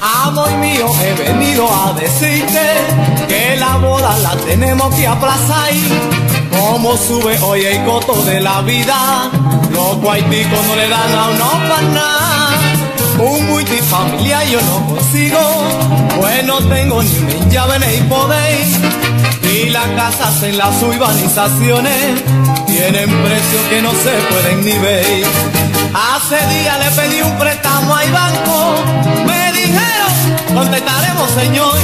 Amor mío, he venido a decirte que la boda la tenemos que aplazar. Como sube hoy el coto de la vida, los guaiticos no le dan a uno para nada. Un multifamiliar yo no consigo, pues no tengo ni mi llave ni poder y las casas en las urbanizaciones tienen precios que no se pueden ni ver. Hace días le pedí un préstamo al banco, me dijeron, contestaremos señor.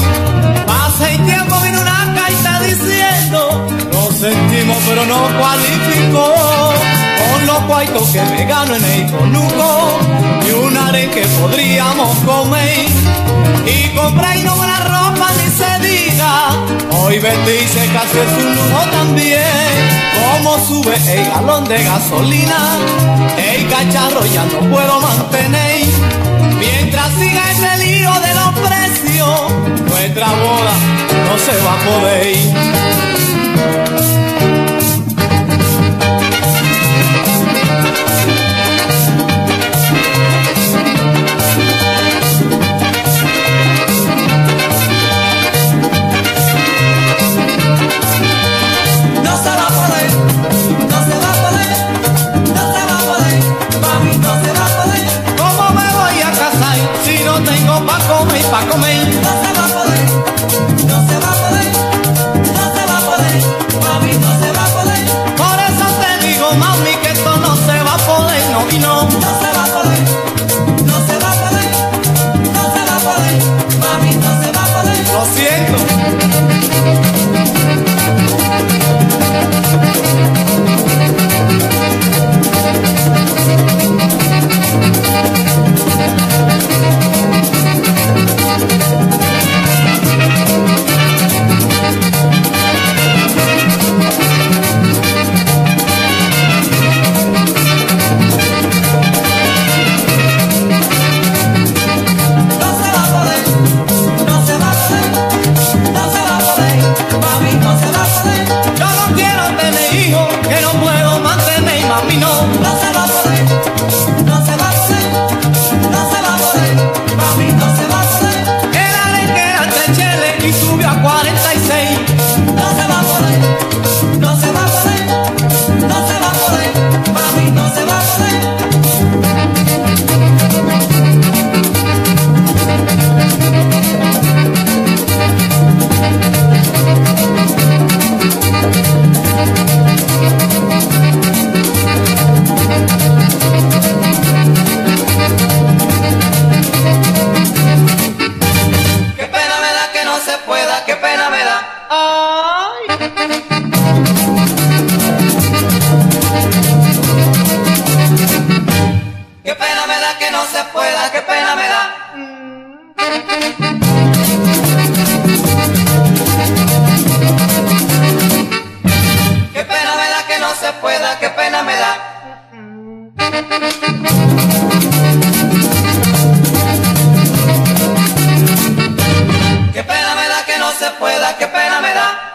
Hace tiempo vino una carta diciendo, nos sentimos pero no cualificó. Con los cuartos que me gano en el conuco y un aren que podríamos comer. Y compré y no la ropa ni bendiga. Hoy bendice casi es un lujo también. Como sube el galón de gasolina, el cacharro ya no puedo mantener. Mientras siga ese lío de los precios, nuestra boda no se va a poder. come el 46. No se va a poder, no se va a poder, no se va a poder, papi, no se va a poder. Qué pena verdad que no se pueda Qué pena me da que no se pueda, qué pena me da. Qué pena me da que no se pueda, qué pena me da. Qué pena me da que no se pueda, qué pena me da.